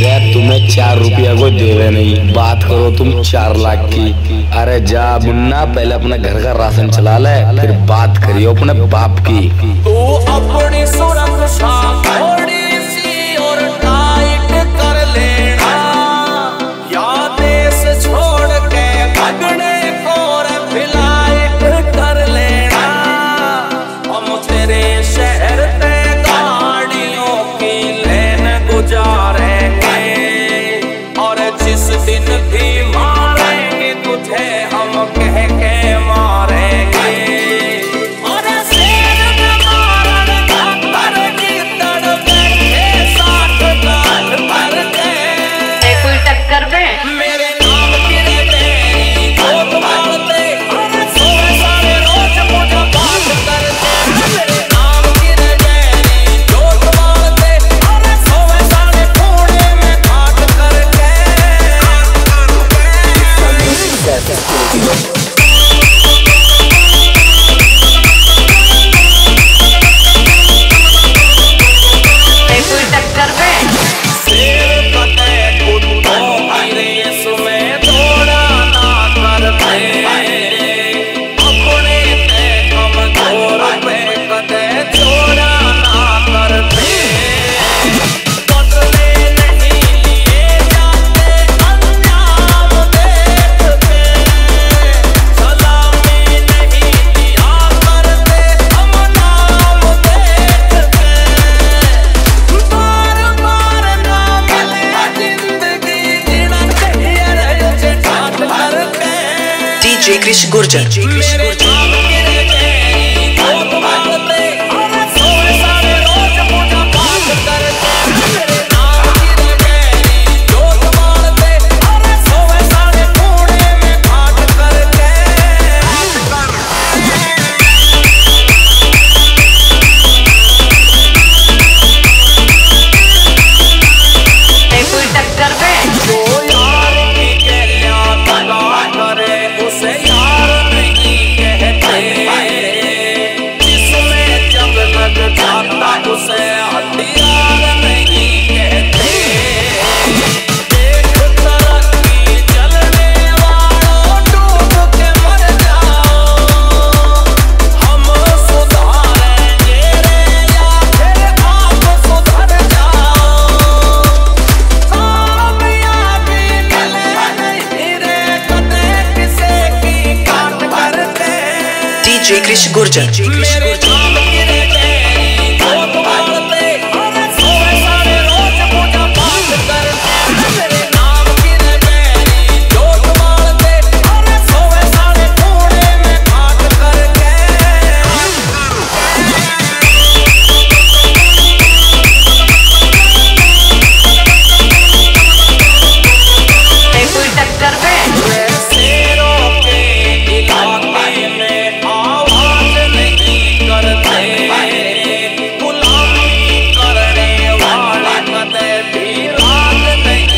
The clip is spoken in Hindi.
मेरा तुम्हें चार रुपया कोई देवे नहीं। बात करो तुम चार लाख की। अरे जा, मुन्ना, पहले अपने घर का राशन चला ले, फिर बात करियो अपने बाप की। तू अपने जय कृष्ण गुर्जर। डीजे कृष गुर्जर। मेरे